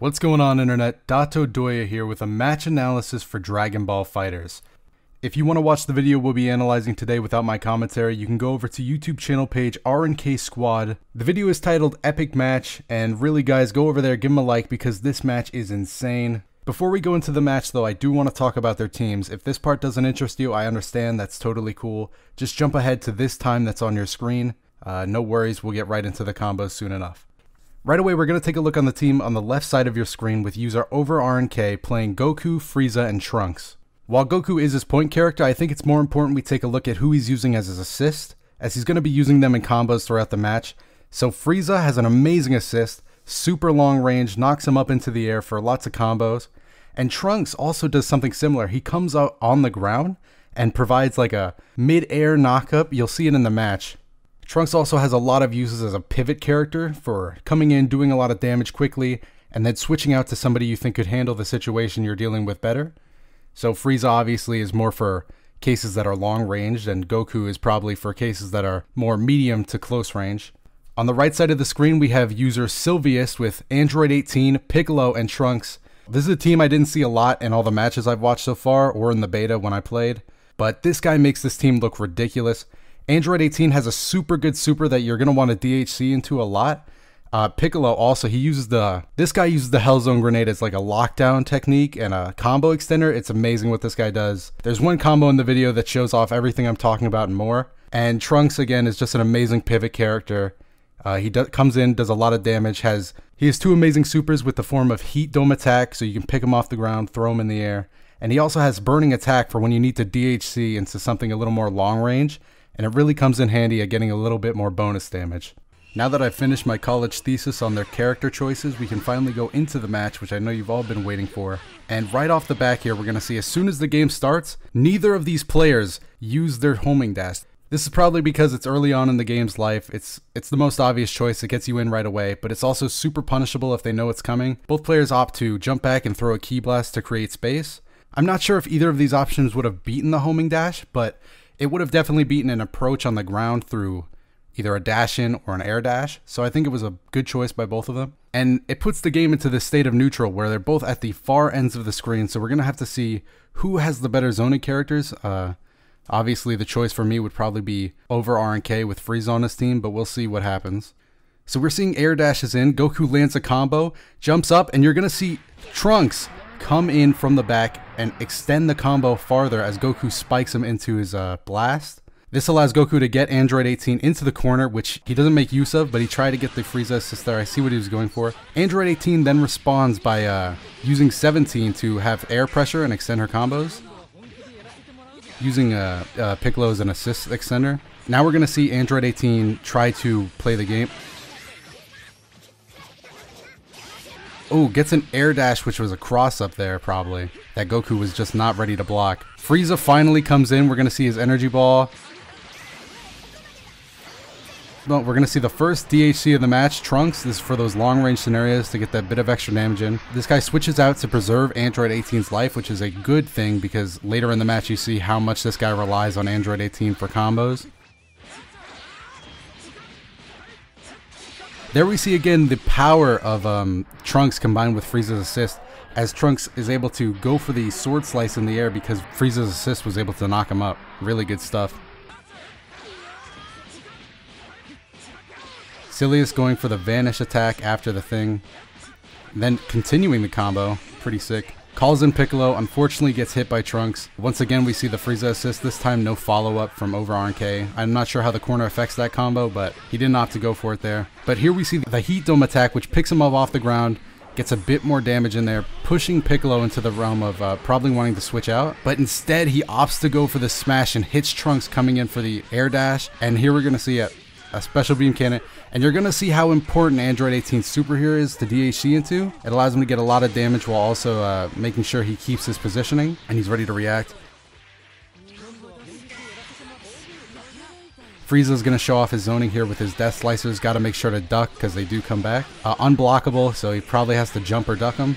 What's going on internet? Doto Doya here with a match analysis for Dragon Ball FighterZ. If you want to watch the video we'll be analyzing today without my commentary, you can go over to YouTube channel page RNK Squad. The video is titled Epic Match, and really guys, go over there, give them a like because this match is insane. Before we go into the match though, I do want to talk about their teams. If this part doesn't interest you, I understand, that's totally cool. Just jump ahead to this time that's on your screen. Uh, no worries, we'll get right into the combos soon enough. Right away, we're going to take a look on the team on the left side of your screen with user over RNK playing Goku, Frieza, and Trunks. While Goku is his point character, I think it's more important we take a look at who he's using as his assist, as he's going to be using them in combos throughout the match. So Frieza has an amazing assist, super long range, knocks him up into the air for lots of combos. And Trunks also does something similar. He comes out on the ground and provides like a mid-air knockup. You'll see it in the match. Trunks also has a lot of uses as a pivot character for coming in, doing a lot of damage quickly, and then switching out to somebody you think could handle the situation you're dealing with better. So Frieza obviously is more for cases that are long range, and Goku is probably for cases that are more medium to close range. On the right side of the screen, we have user Sylvius with Android 18, Piccolo, and Trunks. This is a team I didn't see a lot in all the matches I've watched so far, or in the beta when I played, but this guy makes this team look ridiculous. Android 18 has a super good super that you're going to want to DHC into a lot. Uh, Piccolo also, he uses the, this guy uses the Hellzone Grenade as like a lockdown technique and a combo extender. It's amazing what this guy does. There's one combo in the video that shows off everything I'm talking about and more. And Trunks, again, is just an amazing pivot character. Uh, he do, comes in, does a lot of damage, has, he has two amazing supers with the form of Heat Dome Attack, so you can pick him off the ground, throw him in the air. And he also has Burning Attack for when you need to DHC into something a little more long range and it really comes in handy at getting a little bit more bonus damage. Now that I've finished my college thesis on their character choices, we can finally go into the match, which I know you've all been waiting for. And right off the back here, we're going to see as soon as the game starts, neither of these players use their homing dash. This is probably because it's early on in the game's life. It's it's the most obvious choice. It gets you in right away, but it's also super punishable if they know it's coming. Both players opt to jump back and throw a Ki Blast to create space. I'm not sure if either of these options would have beaten the homing dash, but it would have definitely beaten an approach on the ground through either a dash in or an air dash. So I think it was a good choice by both of them. And it puts the game into this state of neutral where they're both at the far ends of the screen. So we're going to have to see who has the better zoning characters. Uh, obviously, the choice for me would probably be over RNK with Frieza on his team, but we'll see what happens. So we're seeing air dashes in. Goku lands a combo, jumps up, and you're going to see Trunks come in from the back and extend the combo farther as Goku spikes him into his uh, blast. This allows Goku to get Android 18 into the corner, which he doesn't make use of, but he tried to get the Frieza assist there. I see what he was going for. Android 18 then responds by uh, using 17 to have air pressure and extend her combos. Using uh, uh, Piccolo as an assist extender. Now we're going to see Android 18 try to play the game. Oh, gets an air dash, which was a cross up there, probably. That Goku was just not ready to block. Frieza finally comes in. We're going to see his energy ball. Well, we're going to see the first DHC of the match. Trunks, this is for those long-range scenarios to get that bit of extra damage in. This guy switches out to preserve Android 18's life, which is a good thing because later in the match you see how much this guy relies on Android 18 for combos. There we see again the power of um, Trunks combined with Frieza's assist, as Trunks is able to go for the sword slice in the air because Frieza's assist was able to knock him up. Really good stuff. Silius going for the vanish attack after the thing. Then continuing the combo. Pretty sick. Calls in Piccolo, unfortunately gets hit by Trunks. Once again, we see the Frieza assist, this time no follow-up from over RNK. I'm not sure how the corner affects that combo, but he didn't opt to go for it there. But here we see the Heat Dome attack, which picks him up off the ground, gets a bit more damage in there, pushing Piccolo into the realm of uh, probably wanting to switch out. But instead, he opts to go for the smash and hits Trunks coming in for the air dash. And here we're going to see it a special beam cannon, and you're going to see how important Android 18 Super here is to DHC into. It allows him to get a lot of damage while also uh, making sure he keeps his positioning and he's ready to react. Frieza is going to show off his zoning here with his Death Slicers. Got to make sure to duck because they do come back. Uh, unblockable, so he probably has to jump or duck them.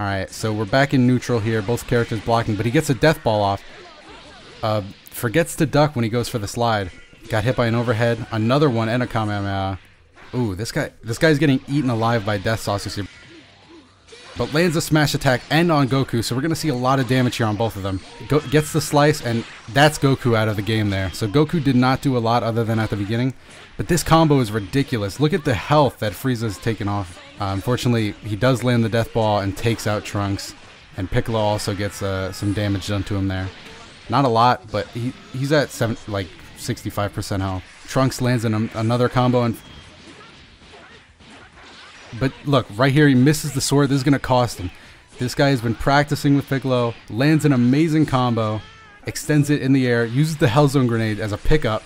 Alright, so we're back in neutral here. Both characters blocking, but he gets a death ball off. Uh, forgets to duck when he goes for the slide. got hit by an overhead, another one, and a Kamehameha. Ooh, this guy, this guy's getting eaten alive by Death Saucers here. But lands a smash attack and on Goku, so we're to see a lot of damage here on both of them. Go gets the slice, and that's Goku out of the game there. So Goku did not do a lot other than at the beginning. But this combo is ridiculous. Look at the health that Frieza's taken off. Uh, unfortunately, he does land the Death Ball and takes out Trunks. And Piccolo also gets uh, some damage done to him there. Not a lot, but he, he's at seven, like 65% health. Trunks lands in a, another combo and but look, right here, he misses the sword. This is going to cost him. This guy has been practicing with Piccolo, lands an amazing combo, extends it in the air, uses the Hellzone grenade as a pickup,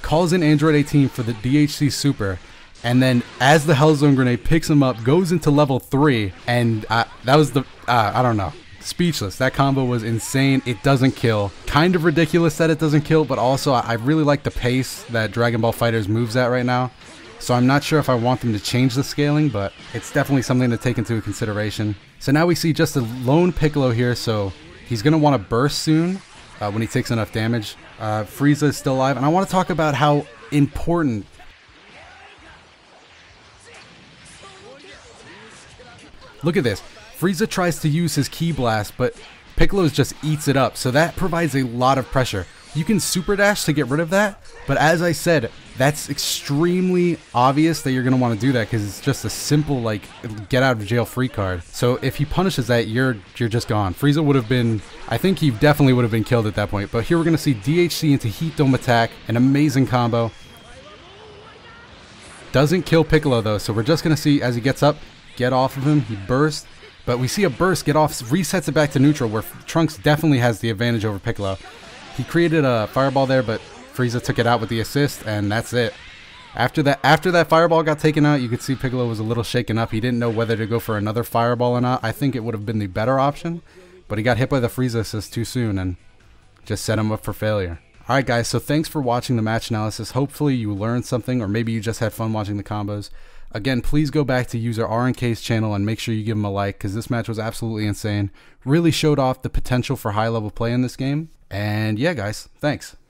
calls in Android 18 for the DHC Super, and then as the Hellzone grenade picks him up, goes into level 3, and that was the, uh, I don't know, speechless. That combo was insane. It doesn't kill. Kind of ridiculous that it doesn't kill, but also I really like the pace that Dragon Ball FighterZ moves at right now. So I'm not sure if I want them to change the scaling, but it's definitely something to take into consideration. So now we see just a lone Piccolo here, so he's going to want to burst soon uh, when he takes enough damage. Uh, Frieza is still alive, and I want to talk about how important Look at this. Frieza tries to use his Ki Blast, but Piccolo just eats it up, so that provides a lot of pressure. You can super dash to get rid of that, but as I said, that's extremely obvious that you're going to want to do that because it's just a simple like get out of jail free card. So if he punishes that, you're you're just gone. Frieza would have been, I think he definitely would have been killed at that point. But here we're going to see DHC into Heat Dome attack, an amazing combo. Doesn't kill Piccolo though, so we're just going to see as he gets up, get off of him, he bursts. But we see a burst get off, resets it back to neutral, where Trunks definitely has the advantage over Piccolo. He created a fireball there, but Frieza took it out with the assist, and that's it. After that, after that fireball got taken out, you could see Piccolo was a little shaken up. He didn't know whether to go for another fireball or not. I think it would have been the better option, but he got hit by the Frieza assist too soon and just set him up for failure. Alright guys, so thanks for watching the match analysis. Hopefully you learned something or maybe you just had fun watching the combos. Again, please go back to user RNK's channel and make sure you give him a like because this match was absolutely insane. Really showed off the potential for high level play in this game. And yeah, guys, thanks.